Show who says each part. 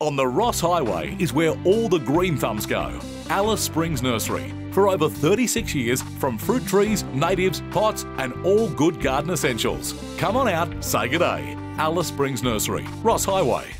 Speaker 1: On the Ross Highway is where all the green thumbs go. Alice Springs Nursery. For over 36 years, from fruit trees, natives, pots, and all good garden essentials. Come on out, say good day. Alice Springs Nursery, Ross Highway.